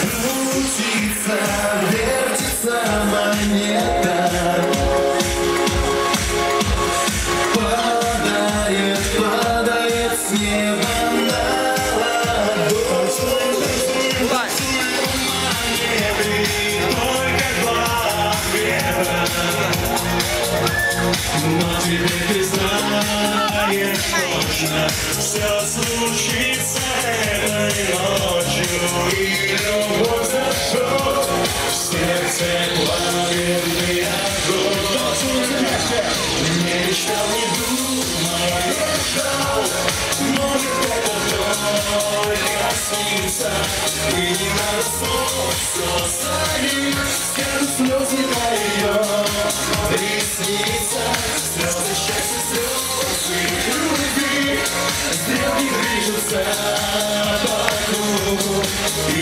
Крутится, вертится с неба на ладонь Но теперь ты знаешь точно Все случится И любовь зажжет В сердце пламенный огонь Не мечтал, не думал, не ждал Может это только снится И не надо слов, все слезы. Ее ресница Слезы счастья, слезы. Любви Стрелки движутся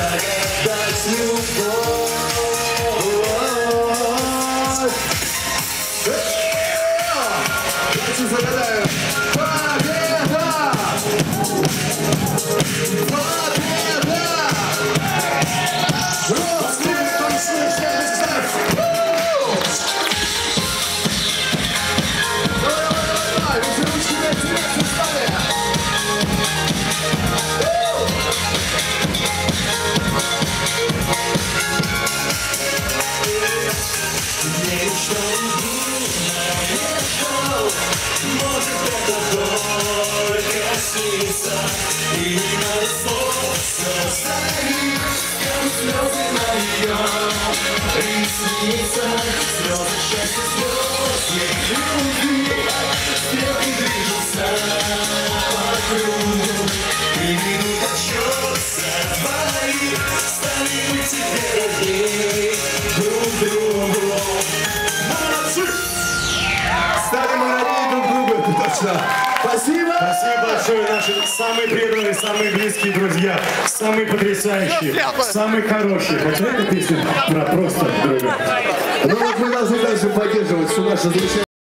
again. That's new. Boy. Снится точно. Спасибо! Спасибо большое, наши самые преданные, самые близкие друзья, самые потрясающие, самые хорошие. Вот эта песня про просто друга. Ну вот мы должны дальше поддерживать всю нашу замечательную